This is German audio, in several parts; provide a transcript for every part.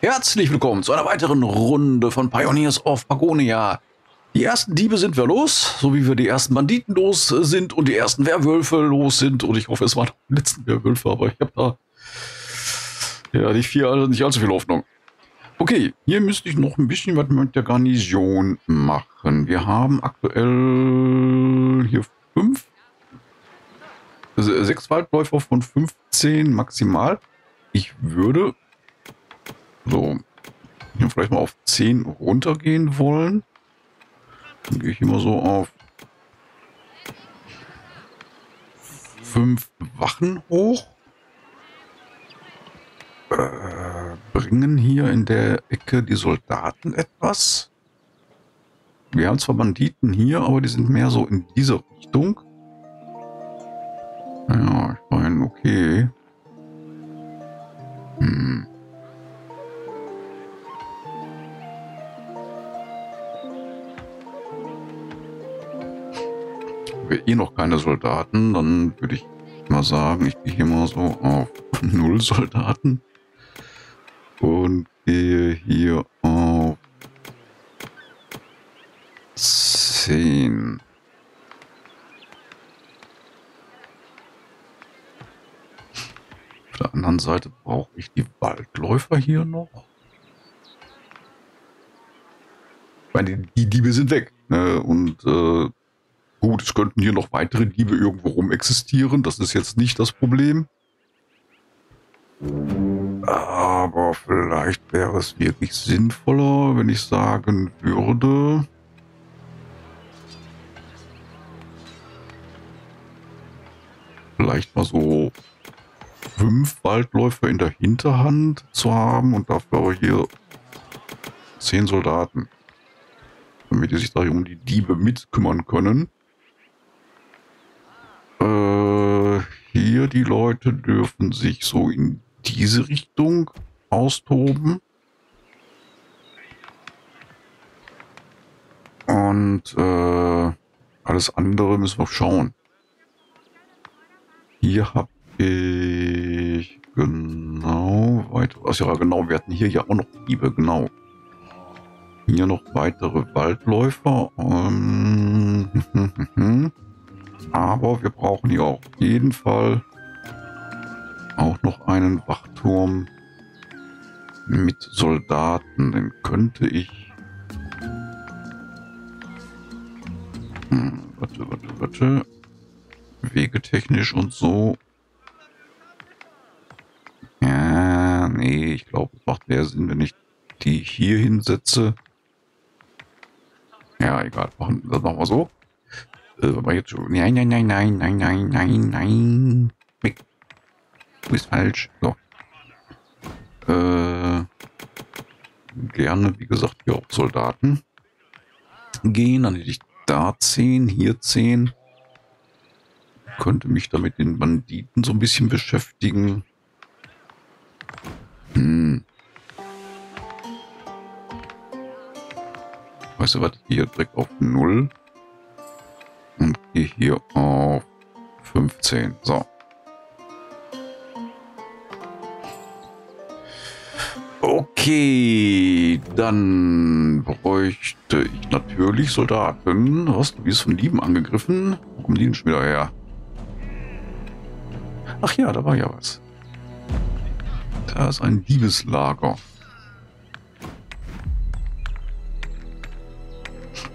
Herzlich willkommen zu einer weiteren Runde von Pioneers of Pagonia. Die ersten Diebe sind wir los, so wie wir die ersten Banditen los sind und die ersten Werwölfe los sind. Und ich hoffe, es waren die letzten Werwölfe, aber ich habe da ja nicht viel, also nicht allzu viel Hoffnung. Okay, hier müsste ich noch ein bisschen was mit der Garnison machen. Wir haben aktuell hier fünf, sechs Waldläufer von 15 maximal. Ich würde so, hier vielleicht mal auf 10 runtergehen wollen. Dann gehe ich immer so auf 5 Wachen hoch. Äh, bringen hier in der Ecke die Soldaten etwas. Wir haben zwar Banditen hier, aber die sind mehr so in diese Richtung. Ja, ich meine, okay. Hm. Wir eh noch keine Soldaten, dann würde ich mal sagen, ich gehe hier mal so auf null Soldaten und gehe hier auf 10. Auf der anderen Seite brauche ich die Waldläufer hier noch. Ich meine, die Diebe sind weg. Ne? Und äh, Gut, es könnten hier noch weitere Diebe irgendwo rum existieren. Das ist jetzt nicht das Problem. Aber vielleicht wäre es wirklich sinnvoller, wenn ich sagen würde, vielleicht mal so fünf Waldläufer in der Hinterhand zu haben und dafür hier zehn Soldaten, damit die sich da um die Diebe mitkümmern können. Äh, die Leute dürfen sich so in diese Richtung austoben. Und äh, alles andere müssen wir schauen. Hier habe ich genau weiter. Ach ja, genau, wir hatten hier ja auch noch Diebe, genau. Hier noch weitere Waldläufer. Ähm, Aber wir brauchen hier auf jeden Fall auch noch einen Wachturm mit Soldaten. Den könnte ich... Hm, warte, warte, warte. Wegetechnisch und so. Ja, nee, ich glaube, es macht mehr Sinn, wenn ich die hier hinsetze. Ja, egal, machen, das machen wir so. Äh, aber jetzt schon. Nein, nein, nein, nein, nein, nein, nein, nein. Weg. Du bist falsch. So. Äh, gerne, wie gesagt, hier auch Soldaten gehen. Dann hätte ich da 10, hier 10. Könnte mich da mit den Banditen so ein bisschen beschäftigen. Hm. Weißt du was, hier direkt auf 0 und hier auf 15. So. Okay, dann bräuchte ich natürlich Soldaten. Was, du bist von Lieben angegriffen? Wo kommen die denn schon wieder her? Ach ja, da war ja was. Da ist ein Liebeslager.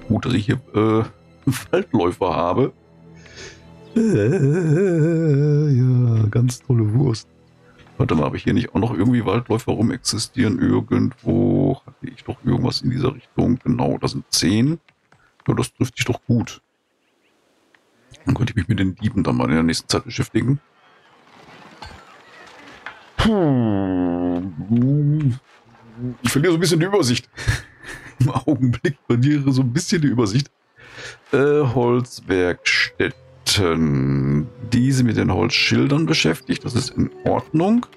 Gut, dass ich hier äh, Waldläufer habe. Äh, ja, ganz tolle Wurst. Warte mal, habe ich hier nicht auch noch irgendwie Waldläufer rum existieren? Irgendwo hatte ich doch irgendwas in dieser Richtung. Genau, das sind zehn. Ja, das trifft sich doch gut. Dann könnte ich mich mit den Dieben dann mal in der nächsten Zeit beschäftigen. Ich verliere so ein bisschen die Übersicht. Im Augenblick verliere so ein bisschen die Übersicht. Äh, Holzwerkstätten. Diese mit den Holzschildern beschäftigt. Das ist in Ordnung.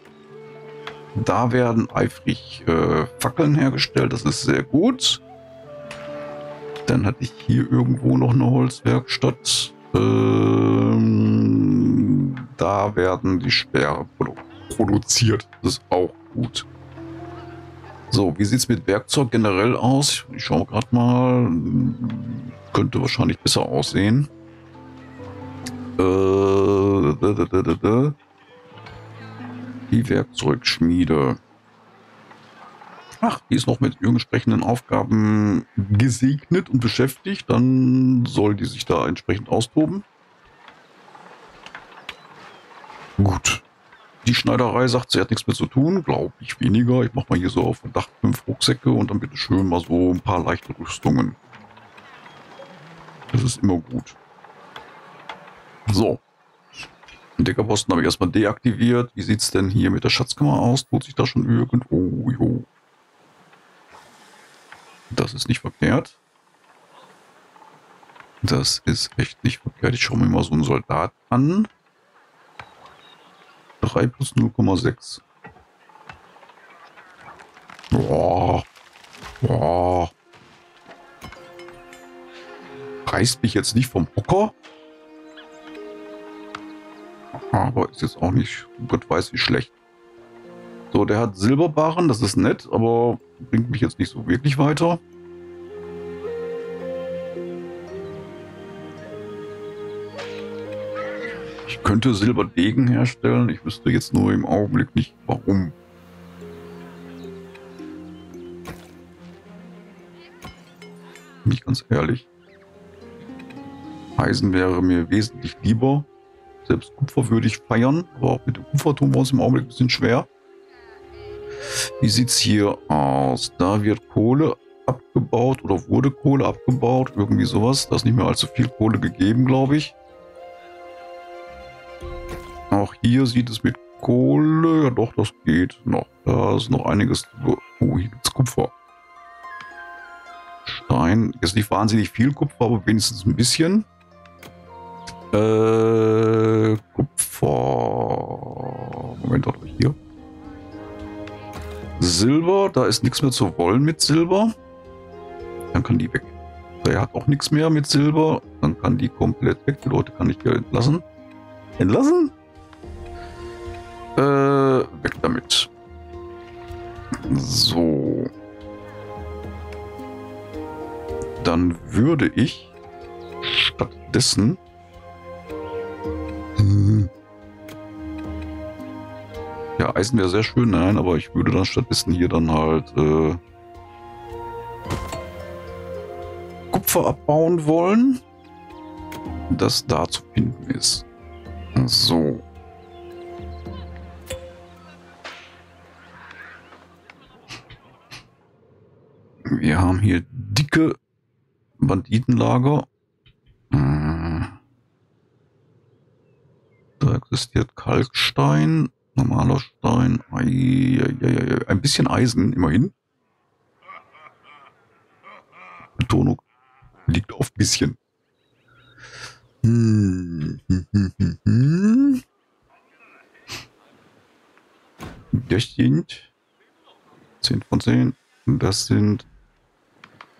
Da werden eifrig äh, Fackeln hergestellt. Das ist sehr gut. Dann hatte ich hier irgendwo noch eine Holzwerkstatt. Ähm, da werden die Sperre produ produziert. Das ist auch gut. So, wie sieht es mit Werkzeug generell aus? Ich schaue gerade mal. Könnte wahrscheinlich besser aussehen. Äh, die Werkzeugschmiede. Ach, die ist noch mit entsprechenden Aufgaben gesegnet und beschäftigt. Dann soll die sich da entsprechend austoben. Gut. Die Schneiderei sagt, sie hat nichts mehr zu tun. Glaube ich weniger. Ich mache mal hier so auf Verdacht fünf Rucksäcke und dann bitte schön mal so ein paar leichte Rüstungen. Das ist immer gut. So. Den Deckerposten habe ich erstmal deaktiviert. Wie sieht es denn hier mit der Schatzkammer aus? Tut sich da schon irgendwo? Jo. Das ist nicht verkehrt. Das ist echt nicht verkehrt. Ich schaue mir mal so einen Soldat an. 3 plus 0,6. Boah. Boah. Reißt mich jetzt nicht vom Hocker. Aber ist jetzt auch nicht, Gott weiß wie schlecht. So, der hat Silberbarren, das ist nett, aber bringt mich jetzt nicht so wirklich weiter. Ich könnte Silberdegen herstellen. Ich wüsste jetzt nur im Augenblick nicht, warum. Nicht ganz ehrlich. Eisen wäre mir wesentlich lieber. Selbst Kupfer würde ich feiern, aber auch mit dem Kupfer tun wir uns im Augenblick ein bisschen schwer. Wie sieht es hier aus? Da wird Kohle abgebaut oder wurde Kohle abgebaut, irgendwie sowas. Da ist nicht mehr allzu viel Kohle gegeben, glaube ich. Auch hier sieht es mit Kohle, ja doch, das geht noch. Da ist noch einiges. Oh, hier gibt es Kupfer. Stein, ist nicht wahnsinnig viel Kupfer, aber wenigstens ein bisschen. Äh, Kupfer. Moment, warte hier. Silber, da ist nichts mehr zu wollen mit Silber. Dann kann die weg. Der hat auch nichts mehr mit Silber. Dann kann die komplett weg. Die Leute kann ich hier entlassen. Entlassen? Äh, weg damit. So. Dann würde ich stattdessen Ja, Eisen wäre sehr schön, nein, aber ich würde dann stattdessen hier dann halt äh, Kupfer abbauen wollen, das da zu finden ist. So. Wir haben hier dicke Banditenlager. Äh, da existiert Kalkstein. Normaler Stein. Ei, ei, ei, ein bisschen Eisen, immerhin. Betonung liegt auf bisschen. Hm, hm, hm. Das sind 10 von 10. Das sind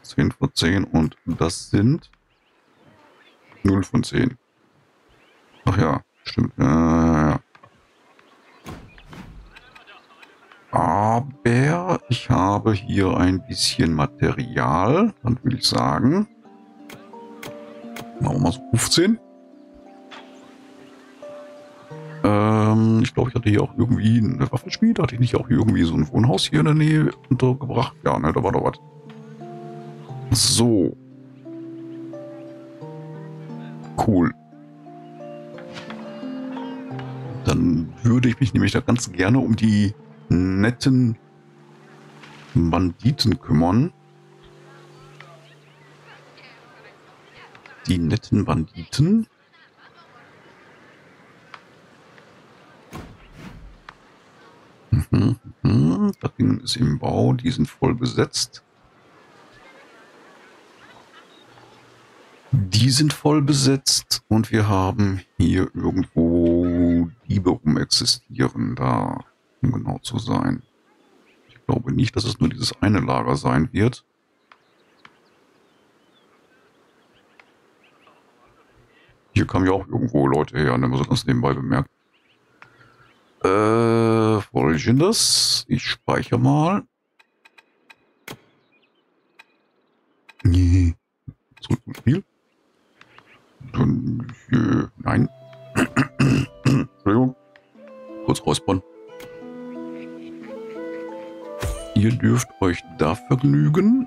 10 von 10 und das sind 0 von 10. Ach ja, stimmt. Äh, ich habe hier ein bisschen Material. Dann würde ich sagen, machen wir mal so 15. Ähm, ich glaube, ich hatte hier auch irgendwie eine Waffenschmiede. Hatte ich nicht auch irgendwie so ein Wohnhaus hier in der Nähe untergebracht? Ja, ne, da war doch was. So. Cool. Dann würde ich mich nämlich da ganz gerne um die netten Banditen kümmern. Die netten Banditen. Mhm, mhm. Das Ding ist im Bau, die sind voll besetzt. Die sind voll besetzt und wir haben hier irgendwo Diebe rum existieren da um genau zu sein. Glaube nicht, dass es nur dieses eine Lager sein wird. Hier kamen ja auch irgendwo Leute her, ne? Was das nebenbei bemerkt. Äh, folgendes. Ich speichere mal. Nee. Zurück zum Spiel. Dann, äh, nein. Entschuldigung. Kurz räuspern. Ihr dürft euch da vergnügen.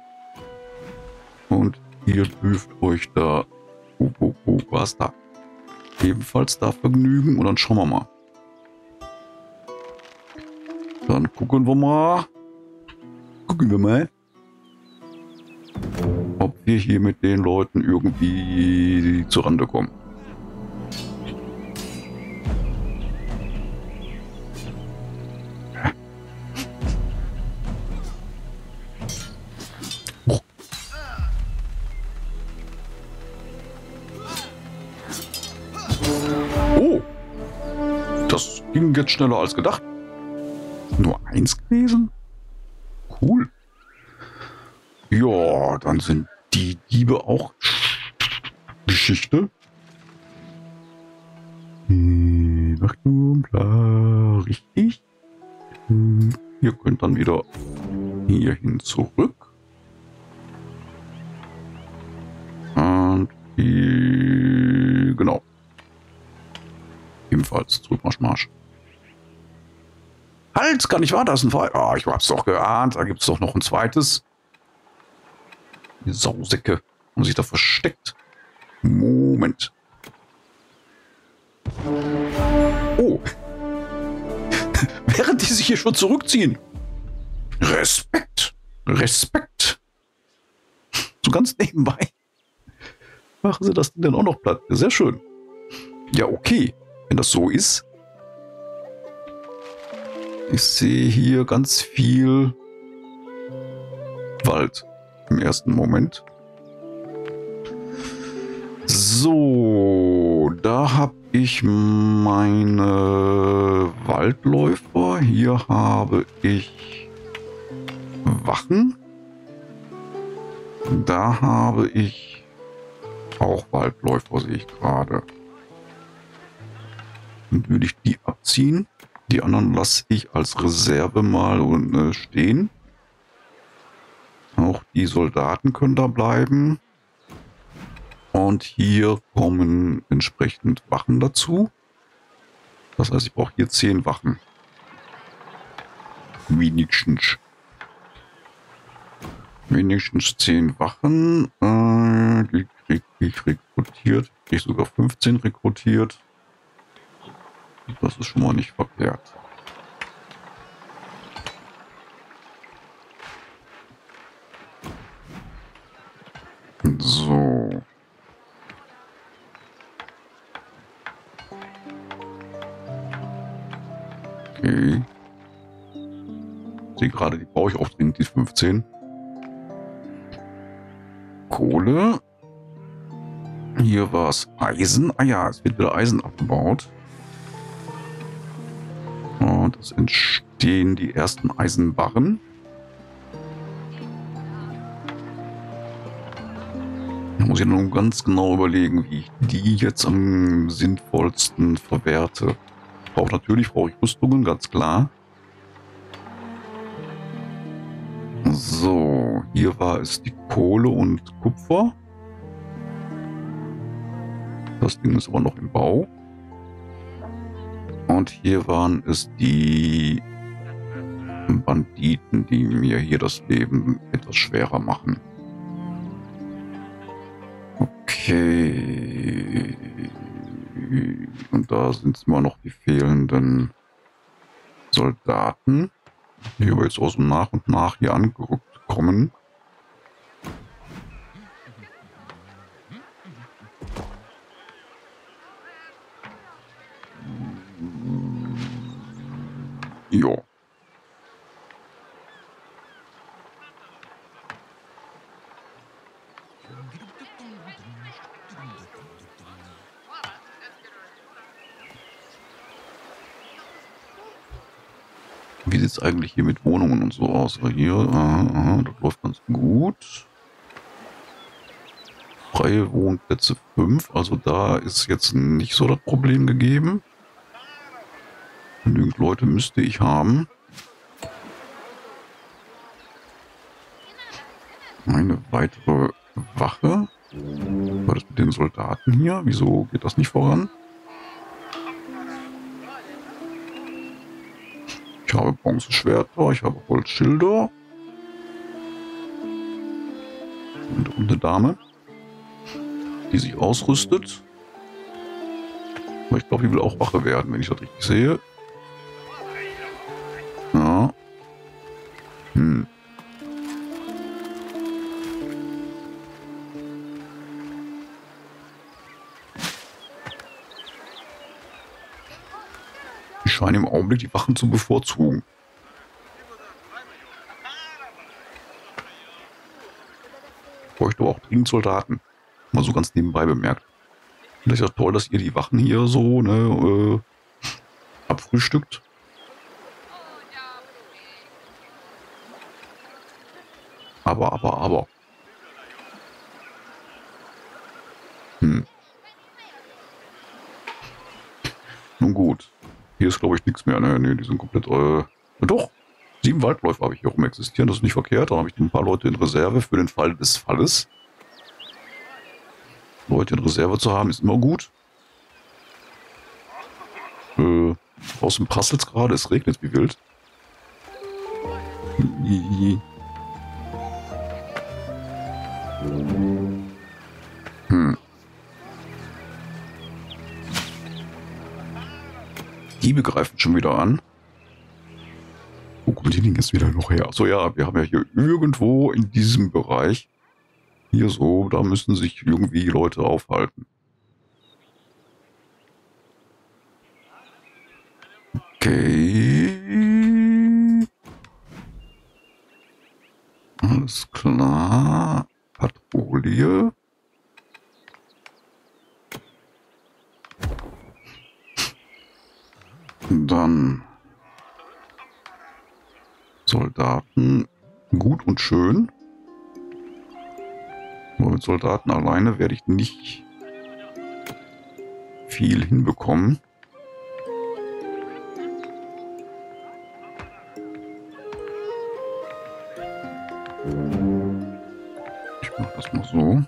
Und ihr dürft euch da... Oh, oh, oh, was da? Ebenfalls da vergnügen. Und dann schauen wir mal. Dann gucken wir mal. Gucken wir mal. Ob wir hier mit den Leuten irgendwie zurande kommen. Schneller als gedacht. Nur eins gewesen? Cool. Ja, dann sind die Diebe auch Geschichte. Hm, Achtung, bla, richtig. Hm, Ihr könnt dann wieder hierhin zurück. Genau. Ebenfalls zurück, Marsch, Marsch. Halt, kann nicht wahr, da ist ein Fall. Ah, ich hab's doch geahnt, da gibt's doch noch ein zweites. Die Sausäcke haben sich da versteckt. Moment. Oh. Während die sich hier schon zurückziehen. Respekt. Respekt. So ganz nebenbei. Machen sie das dann auch noch platt. Sehr schön. Ja, okay. Wenn das so ist. Ich sehe hier ganz viel Wald im ersten Moment. So, da habe ich meine Waldläufer. Hier habe ich Wachen. Da habe ich auch Waldläufer, sehe ich gerade. Dann würde ich die abziehen. Die anderen lasse ich als Reserve mal äh, stehen. Auch die Soldaten können da bleiben. Und hier kommen entsprechend Wachen dazu. Das heißt, ich brauche hier zehn Wachen. Wenigstens. Wenigstens zehn Wachen. Äh, die kriege ich rekrutiert. Ich sogar 15 rekrutiert. Das ist schon mal nicht verkehrt. So. Okay. Ich sehe gerade, die brauche ich auch dringend, die 15. Kohle. Hier war es Eisen. Ah ja, es wird wieder Eisen abgebaut. Und es entstehen die ersten Eisenbarren. Da muss ich noch ganz genau überlegen, wie ich die jetzt am sinnvollsten verwerte. Brauche natürlich brauche ich Rüstungen, ganz klar. So, hier war es die Kohle und Kupfer. Das Ding ist aber noch im Bau. Und hier waren es die Banditen, die mir hier das Leben etwas schwerer machen. Okay. Und da sind immer noch die fehlenden Soldaten, die aber jetzt auch so nach und nach hier angerückt kommen. Jo. Wie sieht es eigentlich hier mit Wohnungen und so aus? Hier, aha, aha, das läuft ganz gut. Freie Wohnplätze 5, also da ist jetzt nicht so das Problem gegeben. Genügend Leute müsste ich haben. Eine weitere Wache. Was ist mit den Soldaten hier? Wieso geht das nicht voran? Habe Bronzeschwerter, ich habe Holzschilder. Und eine Dame, die sich ausrüstet. Aber ich glaube, die will auch Wache werden, wenn ich das richtig sehe. Augenblick die Wachen zu bevorzugen. Bräuchte auch dringend Soldaten. Mal so ganz nebenbei bemerkt. Vielleicht auch toll, dass ihr die Wachen hier so ne, äh, abfrühstückt. Aber, aber, aber. Hm. Nun gut. Hier ist, glaube ich, nichts mehr. Ne, nee, die sind komplett... Äh, doch, sieben Waldläufe habe ich hier rum existieren. Das ist nicht verkehrt. Da habe ich ein paar Leute in Reserve für den Fall des Falles. Leute in Reserve zu haben, ist immer gut. Äh, draußen prasselt es gerade, es regnet wie wild. Hm. Die begreifen schon wieder an. Wo kommt die denn jetzt wieder noch her? So ja, wir haben ja hier irgendwo in diesem Bereich hier so, da müssen sich irgendwie Leute aufhalten. Okay. Alles klar. Patrouille. Dann Soldaten. Gut und schön. Nur mit Soldaten alleine werde ich nicht viel hinbekommen. Ich mache das mal so. So,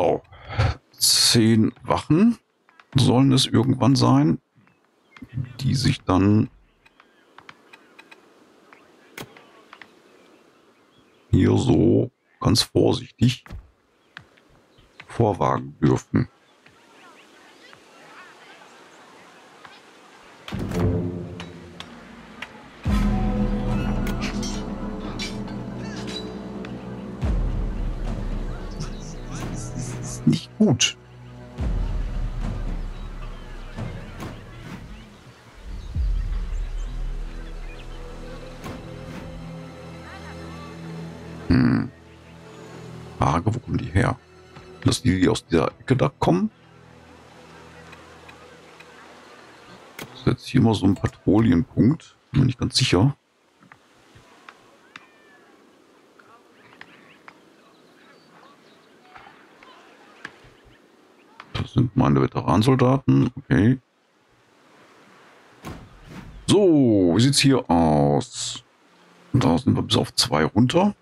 genau. Zehn Wachen sollen es irgendwann sein, die sich dann hier so ganz vorsichtig vorwagen dürfen. Gut. Hm. Frage, wo kommen die her? Dass die, die aus dieser Ecke da kommen? Das ist hier mal so ein Patrouillenpunkt. Bin mir nicht ganz sicher. Meine Veteransoldaten. Okay. So, wie sieht's hier aus? Da sind wir bis auf zwei runter.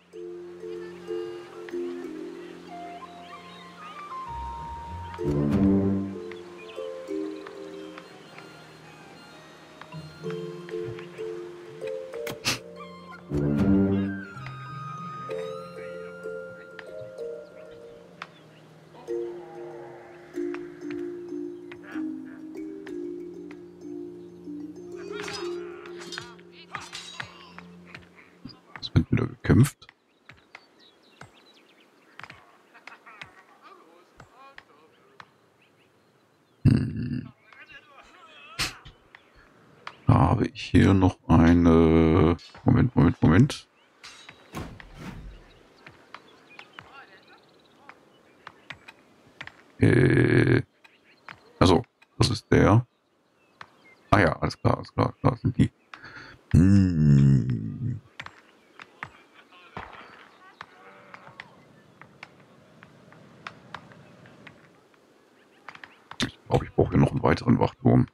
Hier noch eine... Moment, Moment, Moment. Äh, also, das ist der. Ah ja, alles klar, alles klar, da sind die. Hm. Ich glaube, ich brauche hier noch einen weiteren Wachturm.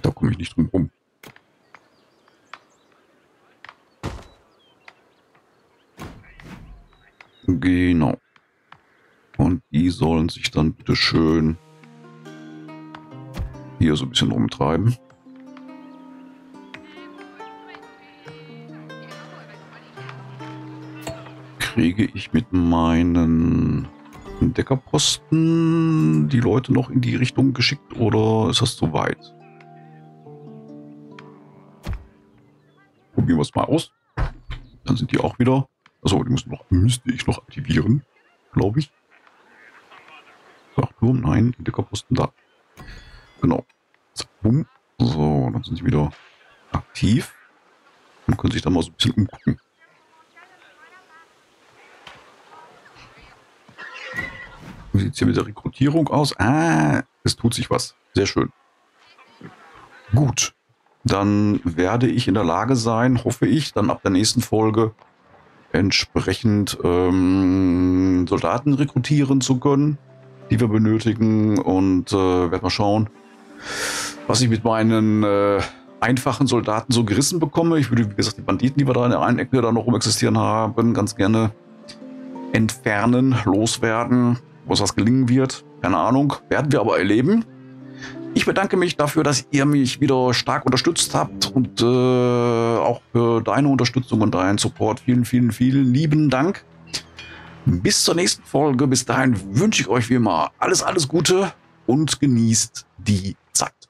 Da komme ich nicht drum rum. Genau. Und die sollen sich dann bitte schön hier so ein bisschen rumtreiben. Kriege ich mit meinen Deckerposten die Leute noch in die Richtung geschickt oder ist das zu weit? Probieren wir es mal aus. Dann sind die auch wieder. Also die müssen noch, müsste ich noch aktivieren, glaube ich. Wachturm, nein, die Deckerposten da. Genau. So, dann sind sie wieder aktiv und können sich da mal so ein bisschen umgucken. Wie sieht es hier mit der Rekrutierung aus? Ah, es tut sich was. Sehr schön. Gut. Dann werde ich in der Lage sein, hoffe ich, dann ab der nächsten Folge entsprechend ähm, Soldaten rekrutieren zu können, die wir benötigen. Und äh, werde mal schauen, was ich mit meinen äh, einfachen Soldaten so gerissen bekomme. Ich würde, wie gesagt, die Banditen, die wir da in der einen Ecke da noch rumexistieren haben, ganz gerne entfernen, loswerden. Was das gelingen wird, keine Ahnung, werden wir aber erleben. Ich bedanke mich dafür, dass ihr mich wieder stark unterstützt habt und äh, auch für deine Unterstützung und deinen Support. Vielen, vielen, vielen lieben Dank. Bis zur nächsten Folge. Bis dahin wünsche ich euch wie immer alles, alles Gute und genießt die Zeit.